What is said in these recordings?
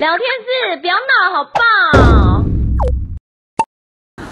聊天室不要闹，好棒！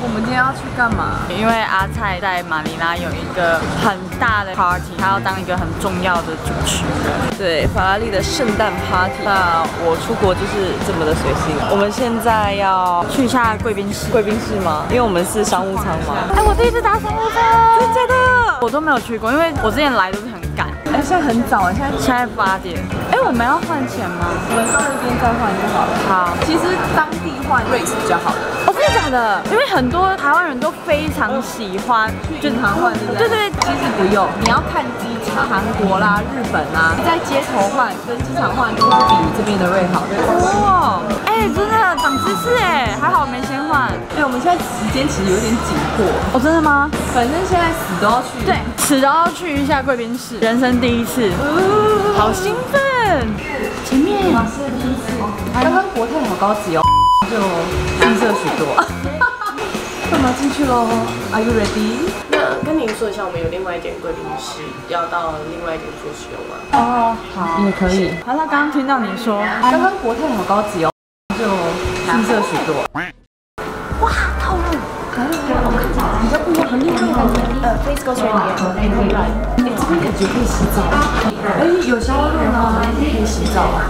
我们今天要去干嘛？因为阿菜在马尼拉有一个很大的 party，他要当一个很重要的主持人。对，法拉利的圣诞 party。那我出国就是这么的随性。我们现在要去一下贵宾室，贵宾室吗？因为我们是商务舱嘛。哎，我第一次搭商务舱，真的假的？我都没有去过，因为我之前来都是很赶。哎，现在很早，现在现在八点。哎，我们要换钱吗？我们到那边再换就好了。好，其实当地换瑞士比较好假的？因为很多台湾人都非常喜欢去银行换，对不对？对对，其实不用，你要看机场，韩国啦、日本啦，在街头换跟机场换都是比这边的瑞好的。哦，哎，真的长知识哎，还好没先换。哎，我们现在时间其实有点紧迫。哦，真的吗？反正现在死都要去。对，死都要去一下贵宾室，人生第一次，好兴奋。前面是第一次。刚刚国泰好高级哦，就吝啬许多。干嘛进去喽？Are you ready？那跟您说一下，我们有另外一间贵宾室，要到另外一间做使用吗？哦，好，也可以。好，那刚刚听到您说，刚刚国泰好高级哦，就吝啬许多。哇，套路，来了来了，我看起来比较不一样，很厉害的感觉。呃，Please go straight in。哎，这边感觉可以洗澡。哎，有消热呢，可以洗澡。哦。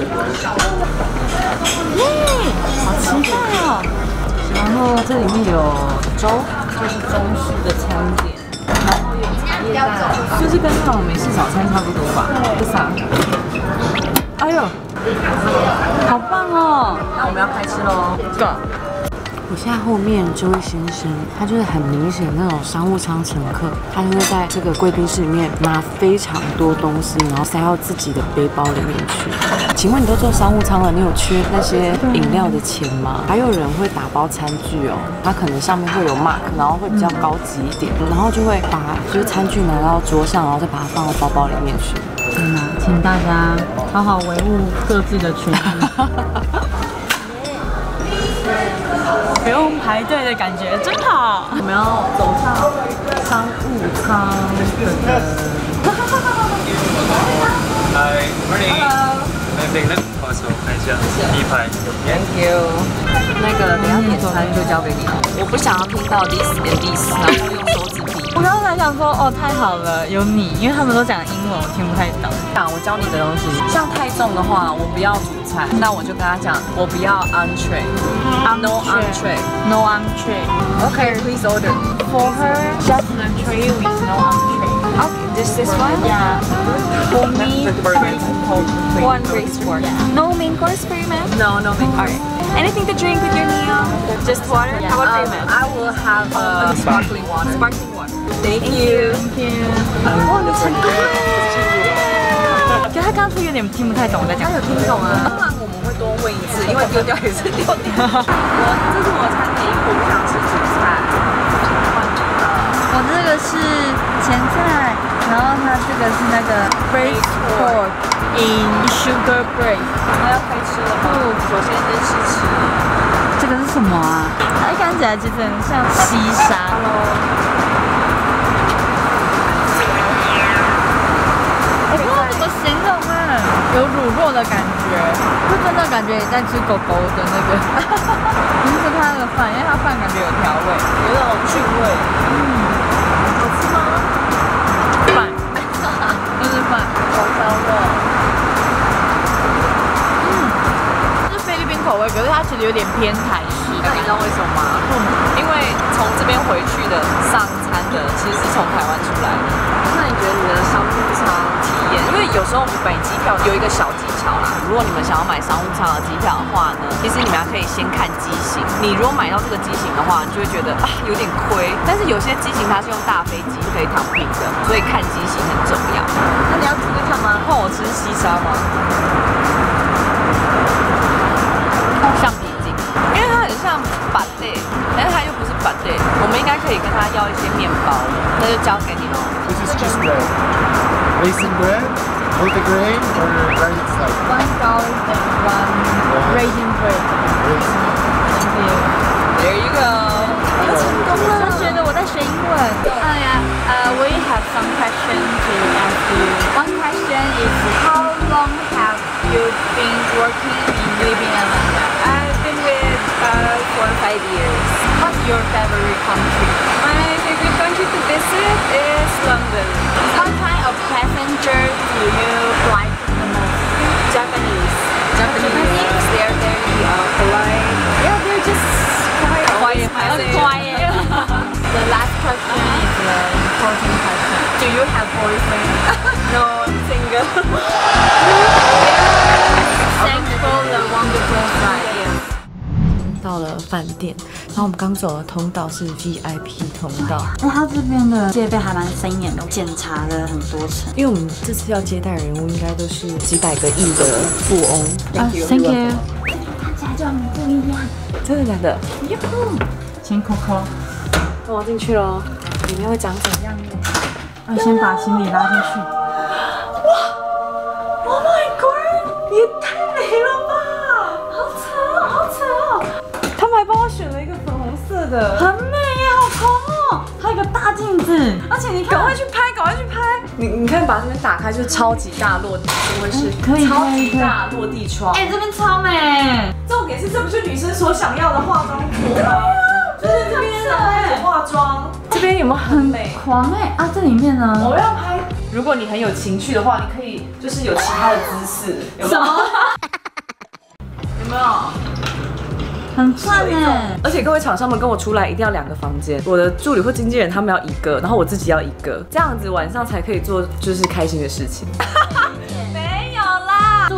耶，好期待哦！然后这里面有粥，就是中式的餐点，然后有茶叶蛋，就是跟那种美式早餐差不多吧？不。啥？哎呦，好棒哦！那我们要开吃喽。这个。我现在后面这位先生，他就是很明显那种商务舱乘客，他就会在这个贵宾室里面拿非常多东西，然后塞到自己的背包里面去。请问你都坐商务舱了，你有缺那些饮料的钱吗？还有人会打包餐具哦，他可能上面会有 mark，然后会比较高级一点，然后就会把就是餐具拿到桌上，然后再把它放到包包里面去。天哪，请大家好好维护各自的权益。不用排队的感觉真好。我们要走上商务舱。Hi, morning. Hello. 看一下，第一排。Thank you. 那个等下点餐就交给你。我不想要听到 this and this，然后用手。我刚刚才想说，哦，太好了，有你，因为他们都讲英文，我听不太懂。讲我教你的东西，像太重的话，我不要主菜，那我就跟他讲，我不要 entree，no entree，no entree。Okay，please order. For her, just an entree with no entree. Okay, this this one. Yeah. For me, one braised pork. No main course for you, ma'am. No, no main course. Anything to drink with your meal? Just water? Yeah. How about um, for you, ma'am? I will have uh, sparkling water. Sparkling water. Thank you. Thank you. 哇，你成功了！就他刚刚是有点听不太懂我在讲。他有听懂啊？当然我们会多问一次，因为丢掉也是丢掉。我这是我餐点，我不想吃主菜。我这个是前菜，然后它这个是那个 braised pork in sugar braise。那要开吃了吗？首先先试吃。这个是什么啊？它看起来其实很像西沙有乳酪的感觉，就真的感觉你在吃狗狗的那个。你是它那个饭，因为它饭感觉有调味，有那种菌味。嗯，好吃吗？饭，就是饭，红烧肉。嗯，是菲律宾口味，可是它其实有点偏台式。那你知道为什么吗？因为从这边回去的上餐的其实是从台湾出来的。那你觉得你的商务舱体验？因为有时候我们买机票有一个小技巧啦。如果你们想要买商务舱的机票的话呢，其实你们还可以先看机型。你如果买到这个机型的话，你就会觉得啊有点亏。但是有些机型它是用大飞机是可以躺平的，所以看机型很重要。那你要吃这看吗？换我吃西沙吗？橡皮筋，因为它很像板类，但是它又不是板类。应该可以跟他要一些面包，那就交给你喽。This is just bread. Raisin bread with the grain or? One and one raisin bread. Boyfriend? No, I'm single. Thanks for the wonderful ride. 到了饭店，然后我们刚走的通道是 VIP 通道，那，他这边的戒备还蛮森严的，检查了很多层。因为我们这次要接待人物，应该都是几百个亿的富翁。啊，Thank you。大家就很不一样真的假的？请 Coco。那我进去喽，里面会长怎样呢？要先把行李拉进去。哇 Oh my god！也太美了吧！好扯哦，好扯哦！他们还帮我选了一个粉红色的，很美耶，好红哦！还有一个大镜子，而且你赶，快去拍，赶快去拍！你你看，把这边打开就是超级大落地，怎么回事？可以超级大落地窗。哎，这边超美。重点是这不是女生所想要的化妆服吗？就是这边的化妆，这边有没有很美？狂哎啊！这里面呢？我要拍。如果你很有情趣的话，你可以就是有其他的姿势，有没有？有没有？很赞哎！而且各位厂商们跟我出来一定要两个房间，我的助理或经纪人他们要一个，然后我自己要一个，这样子晚上才可以做就是开心的事情。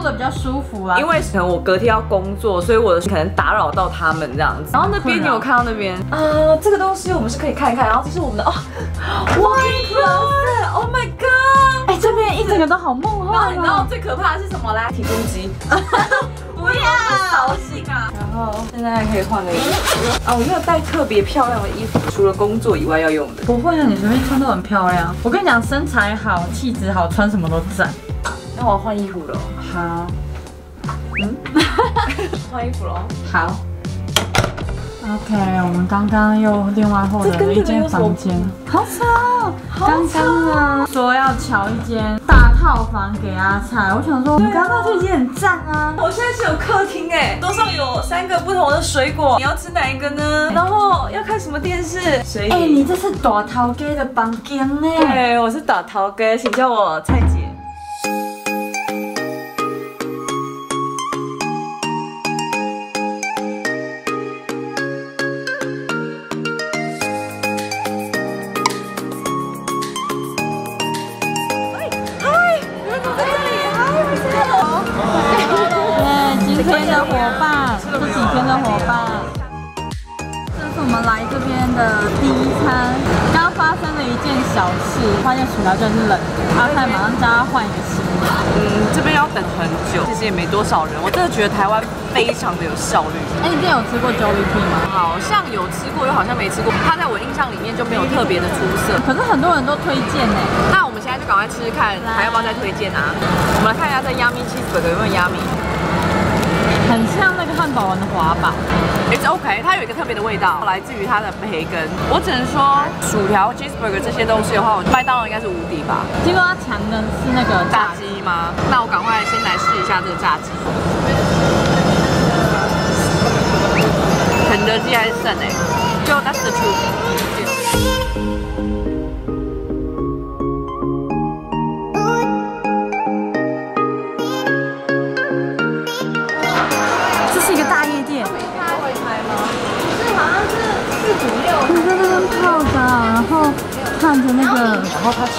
没有啦，住的比较舒服啊。因为可能我隔天要工作，所以我的可能打扰到他们这样子。然后那边你有看到那边啊、这个东西我们是可以看一看，然后这是我们的哦，walking closet，Oh my god！哎，这边一整个都好梦幻然后。你知道最可怕的是什么啦？体重机。不要扫兴啊！然后现在还可以换个衣服啊！我没有带特别漂亮的衣服，除了工作以外要用的。不会啊，你随便穿都很漂亮。我跟你讲，身材好，气质好，穿什么都赞。那我要换衣服了，好，嗯 换衣服喽。好。OK，我们刚刚又另外获得了一间房间，好吵哦！刚刚呢说要瞧一间大套房给阿菜，我想说我们刚刚就已经很赞啊。我现在是有客厅哎，桌上有三个不同的水果，你要吃哪一个呢？然后要看什么电视？所以，哎、你这是大头哥的房间呢？对，我是打桃哥，请叫我蔡姐。的伙伴，这几天的伙伴，这是我们来这边的第一餐。刚发生了一件小事，发现薯条居然是冷的，阿泰马上叫他换一个新的。嗯，这边要等很久，其实也没多少人。我真的觉得台湾非常的有效率。哎、你之前有吃过 Jollibee 吗？好像有吃过，又好像没吃过。它在我印象里面就没有特别的出色。可是很多人都推荐呢。那我们现在就赶快吃吃看，还要不要再推荐啊？我们来看一下这 Yummy Cheeseburger 有没有 Yummy。很像那个汉堡王的滑板。It's OK，它有一个特别的味道，来自于它的培根。我只能说，薯条、cheeseburger 这些东西的话，我麦当劳应该是无敌吧。结果它强的是那个炸炸鸡，吗？那我赶快先来试一下这个炸鸡。肯德基还是胜哎、就 the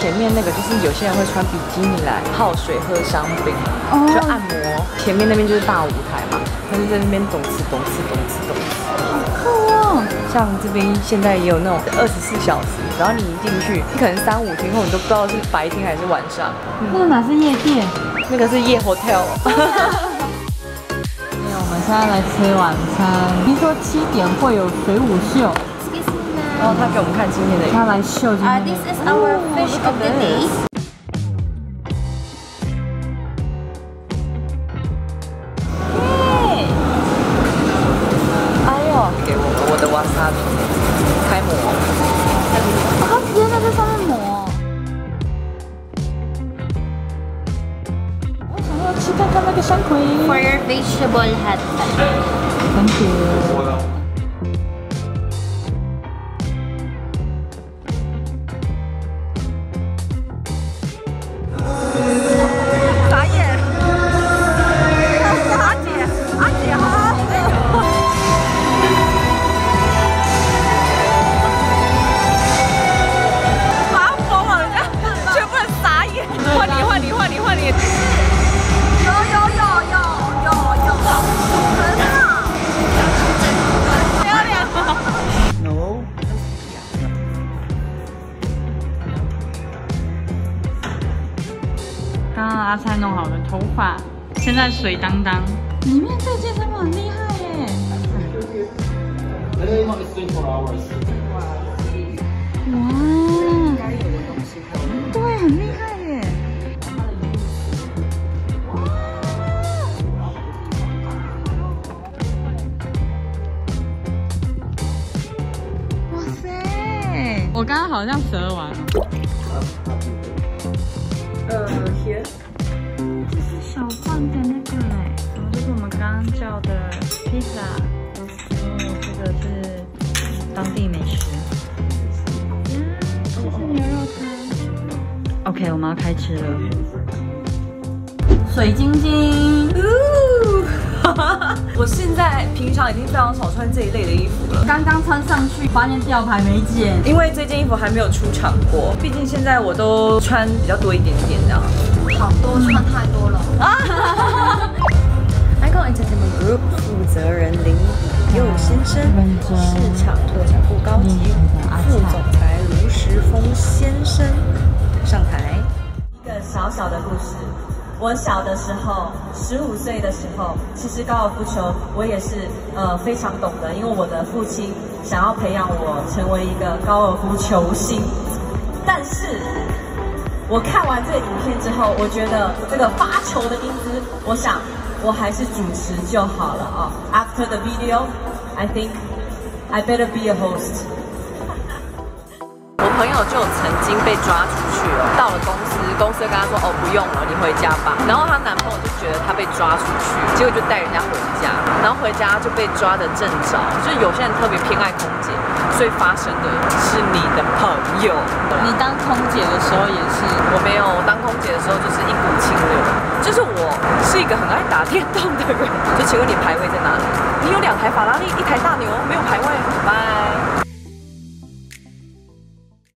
前面那个就是有些人会穿比基尼来泡水喝香槟，哦就按摩。前面那边就是大舞台嘛，他就在那边咚哧咚哧咚哧咚哧。酷哦。像这边现在也有那种二十四小时，然后你一进去，你可能三五天后你都不知道是白天还是晚上。那个哪是夜店？那个是夜 hotel，对，我们现在来吃晚餐。听说七点会有水舞秀，然后他给我们看今天的他来秀今天的。This is our fish of the day. 弄好的头发，现在水当当。里面这个健身房很厉害耶！哇，对，很厉害耶！哇塞，我刚刚好像折完了。呃，here。这是小贩的那个哎，然后这是我们刚刚叫的披萨，哦，这个是当地美食。呀，这是牛肉汤。OK，我们要开吃了。水晶晶，我现在平常已经非常少穿这一类的衣服了。刚刚穿上去，发现吊牌没剪。因为这件衣服还没有出场过，毕竟现在我都穿比较多一点点这样。好多穿太多了。Icon Entertainment Group 负责人林以佑先生，市场拓展部高级副总裁卢石峰先生上台。一个小小的故事。我小的时候，十五岁的时候，其实高尔夫球我也是呃非常懂得，因为我的父亲想要培养我成为一个高尔夫球星，但是我看完这个影片之后，我觉得这个发球的英姿，我想我还是主持就好了啊。After the video, I think I better be a host. 我朋友就曾经被抓出去了，到了公司，公司跟他说：“哦，不用了，你回家吧。”然后她男朋友就觉得她被抓出去，结果就带人家回家，然后回家就被抓的正着。就是有些人特别偏爱空姐，所以发生的是你的朋友。你当空姐的时候也是，我没有，我当空姐的时候就是一股清流，就是我是一个很爱打电动的人。就请问你排位在哪里？你有两台法拉利，一台大牛，没有排位，拜。